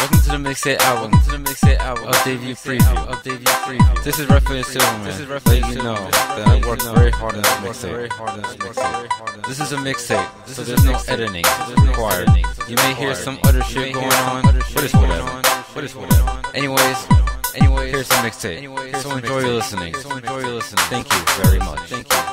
Welcome to the mixtape album. Welcome to the mixtape album. Update you preview. Update you preview. This is Raphael Silverman. This is Raphael you know that I worked very hard on this mixtape. This is a mixtape, so there's no editing required. You may hear some other shit going on, but it's whatever. But it's whatever. Anyways, anyways, here's the mixtape. So enjoy your listening. So enjoy your listening. Thank you very much. Thank you.